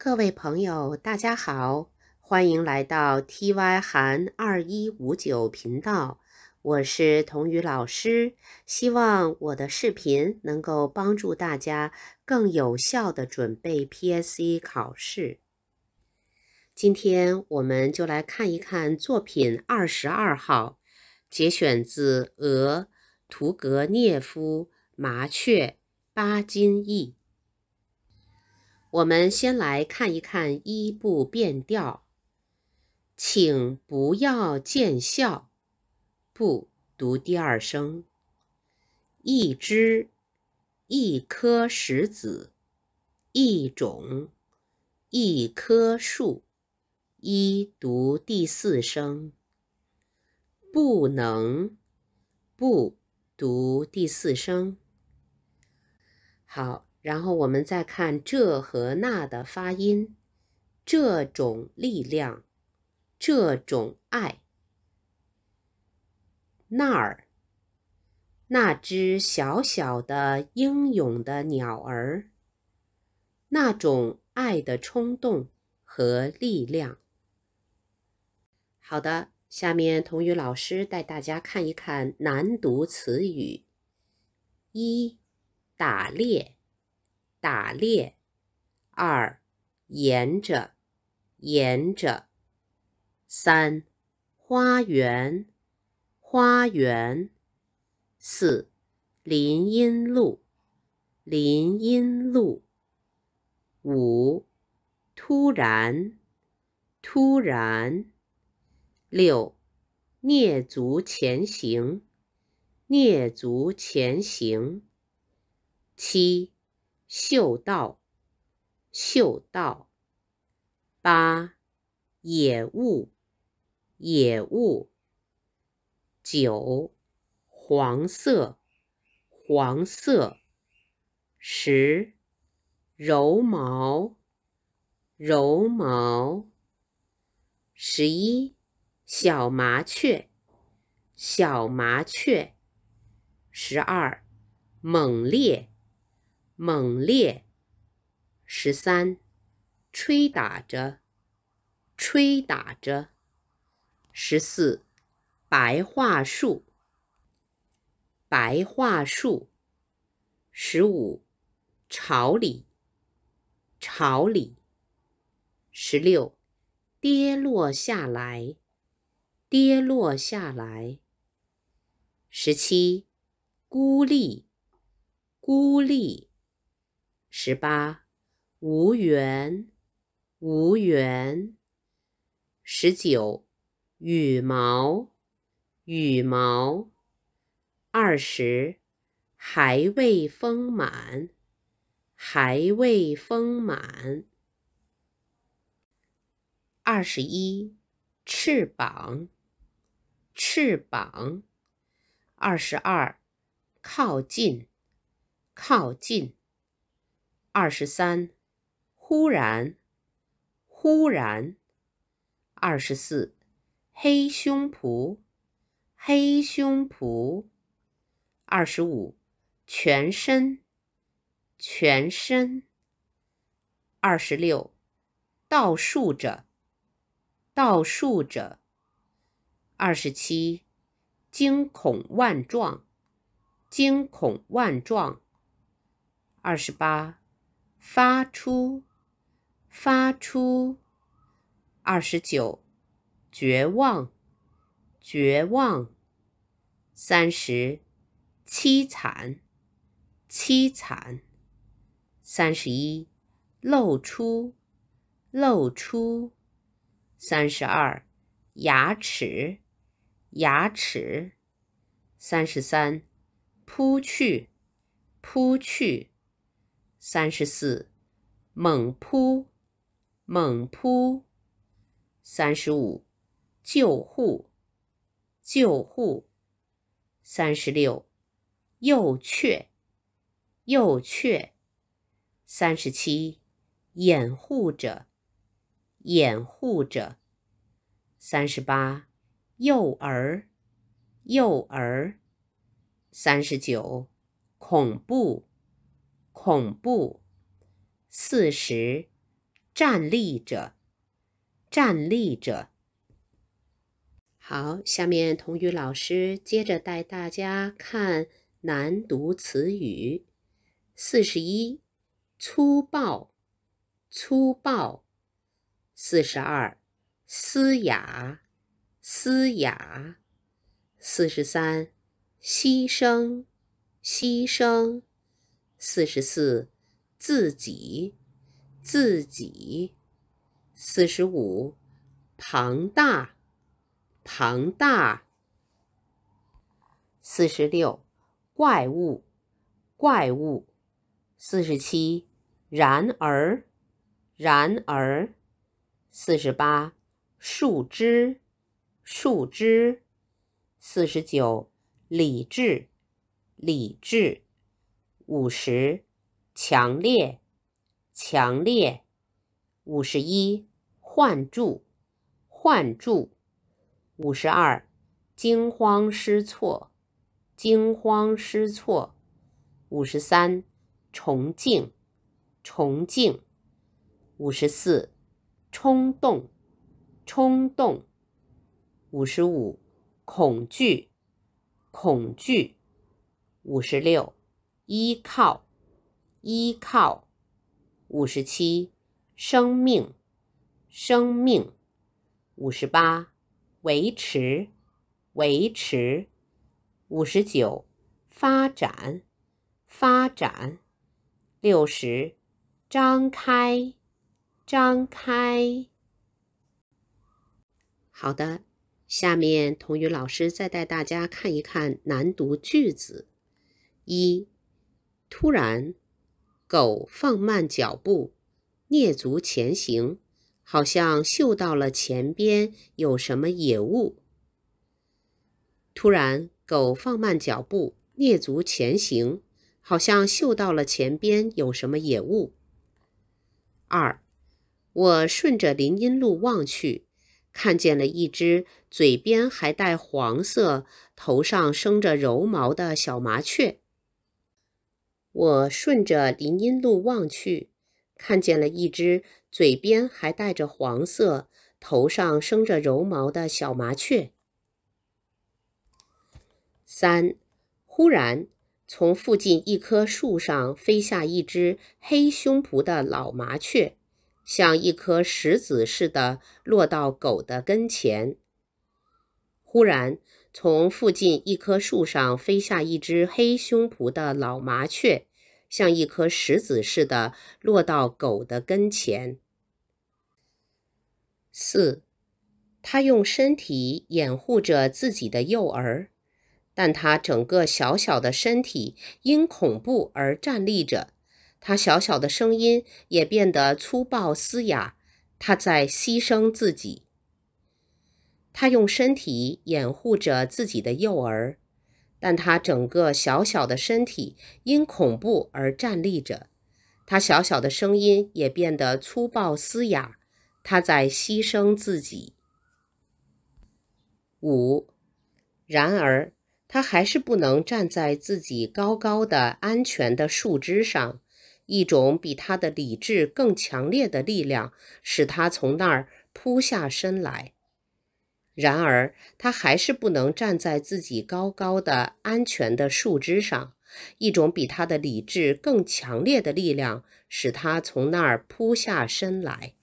各位朋友，大家好，欢迎来到 TY 韩二一五九频道，我是童宇老师。希望我的视频能够帮助大家更有效的准备 PSE 考试。今天我们就来看一看作品二十二号，节选自《俄图格涅夫麻雀巴金译》。我们先来看一看一部变调，请不要见笑，不读第二声。一枝，一颗石子，一种，一棵树，一读第四声。不能，不读第四声。好。然后我们再看这和那的发音，这种力量，这种爱，那儿，那只小小的英勇的鸟儿，那种爱的冲动和力量。好的，下面童语老师带大家看一看难读词语：一，打猎。打猎，二，沿着，沿着，三，花园，花园，四，林荫路，林荫路，五，突然，突然，六，蹑足前行，蹑足前行，七。嗅到，嗅到。八，野物，野物。九，黄色，黄色。十，柔毛，柔毛。十一，小麻雀，小麻雀。十二，猛烈。猛烈，十三，吹打着，吹打着，十四，白桦树，白桦树，十五，朝里，朝里，十六，跌落下来，跌落下来，十七，孤立，孤立。十八，无缘，无缘。十九，羽毛，羽毛。二十，还未丰满，还未丰满。二十一，翅膀，翅膀。二十二，靠近，靠近。二十三，忽然，忽然。二十四，黑胸脯，黑胸脯。二十五，全身，全身。二十六，倒竖着，倒竖着。二十七，惊恐万状，惊恐万状。二十八。发出，发出。二十九，绝望，绝望。三十，凄惨，凄惨。三十一，露出，露出。三十二，牙齿，牙齿。三十三，扑去，扑去。三十四，猛扑，猛扑。三十五，救护，救护。三十六，右雀，右雀。三十七，掩护着，掩护着。三十八，幼儿，幼儿。三十九，恐怖。恐怖，四十，站立着，站立着。好，下面童语老师接着带大家看难读词语。四十一，粗暴，粗暴。四十二，嘶哑，嘶哑。四十三，牺牲，牺牲。四十四，自己，自己。四十五，庞大。庞大。四十六，怪物，怪物。四十七，然而，然而。四十八，树枝，树枝。四十九，理智，理智。五十，强烈，强烈。五十一，唤住，唤住。五十二，惊慌失措，惊慌失措。五十三，崇敬，崇敬。五十四，冲动，冲动。五十五，恐惧，恐惧。五十六，依靠，依靠。五十七，生命，生命。五十八。维持，维持。五十九，发展，发展。六十，张开，张开。好的，下面童语老师再带大家看一看难读句子。一，突然，狗放慢脚步，蹑足前行。好像嗅到了前边有什么野物。突然，狗放慢脚步，蹑足前行，好像嗅到了前边有什么野物。二，我顺着林荫路望去，看见了一只嘴边还带黄色、头上生着柔毛的小麻雀。我顺着林荫路望去，看见了一只。嘴边还带着黄色、头上生着柔毛的小麻雀。三，忽然从附近一棵树上飞下一只黑胸脯的老麻雀，像一颗石子似的落到狗的跟前。忽然从附近一棵树上飞下一只黑胸脯的老麻雀。像一颗石子似的落到狗的跟前。四，他用身体掩护着自己的幼儿，但他整个小小的身体因恐怖而站立着，他小小的声音也变得粗暴嘶哑。他在牺牲自己。他用身体掩护着自己的幼儿。但他整个小小的身体因恐怖而站立着，他小小的声音也变得粗暴嘶哑。他在牺牲自己。五，然而他还是不能站在自己高高的、安全的树枝上。一种比他的理智更强烈的力量使他从那儿扑下身来。然而，他还是不能站在自己高高的、安全的树枝上。一种比他的理智更强烈的力量使他从那儿扑下身来。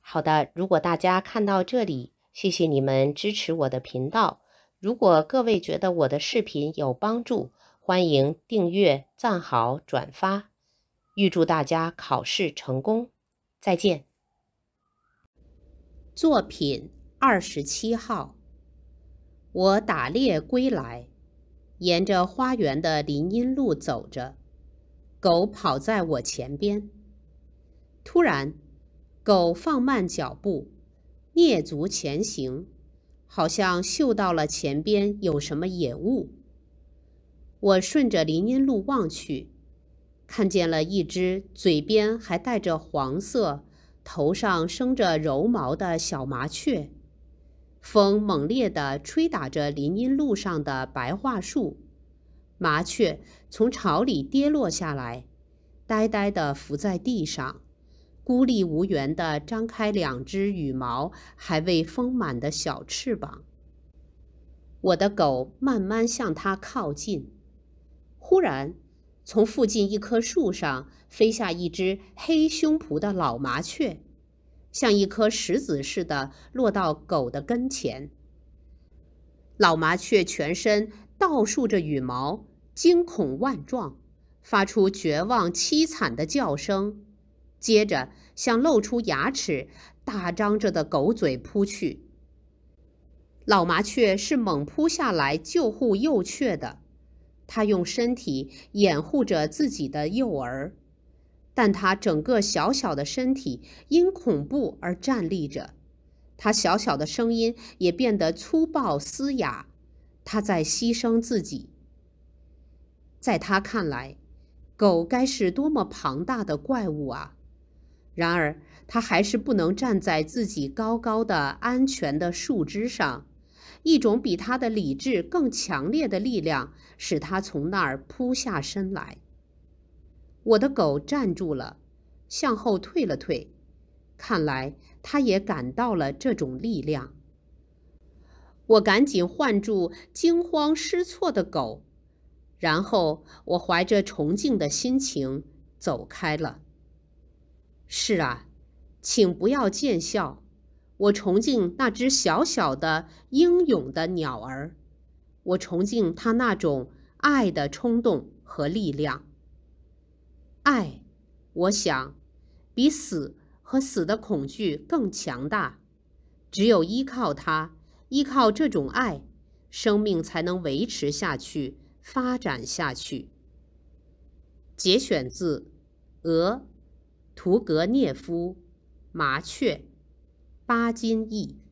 好的，如果大家看到这里，谢谢你们支持我的频道。如果各位觉得我的视频有帮助，欢迎订阅、赞好、转发。预祝大家考试成功！再见。作品二十七号。我打猎归来，沿着花园的林荫路走着，狗跑在我前边。突然，狗放慢脚步，蹑足前行，好像嗅到了前边有什么野物。我顺着林荫路望去，看见了一只嘴边还带着黄色。头上生着柔毛的小麻雀，风猛烈地吹打着林荫路上的白桦树，麻雀从巢里跌落下来，呆呆地伏在地上，孤立无援地张开两只羽毛还未丰满的小翅膀。我的狗慢慢向它靠近，忽然，从附近一棵树上飞下一只黑胸脯的老麻雀，像一颗石子似的落到狗的跟前。老麻雀全身倒竖着羽毛，惊恐万状。发出绝望凄惨的叫声，接着向露出牙齿、大张着的狗嘴扑去。老麻雀是猛扑下来救护幼雀的，他用身体掩护着自己的幼儿，但他整个小小的身体因恐怖而站立着，他小小的声音也变得粗暴嘶哑，他在牺牲自己。在他看来。狗该是多么庞大的怪物啊！然而，它还是不能站在自己高高的、安全的树枝上。一种比它的理智更强烈的力量使它从那儿扑下身来。我的狗站住了，向后退了退，看来它也感到了这种力量。我赶紧唤住惊慌失措的狗。然后我怀着崇敬的心情走开了。是啊，请不要见笑，我崇敬那只小小的英勇的鸟儿，我崇敬它那种爱的冲动和力量。爱，我想，比死和死的恐惧更强大。只有依靠它，依靠这种爱，生命才能维持下去。发展下去。节选自《俄图格涅夫》，麻雀，八金译。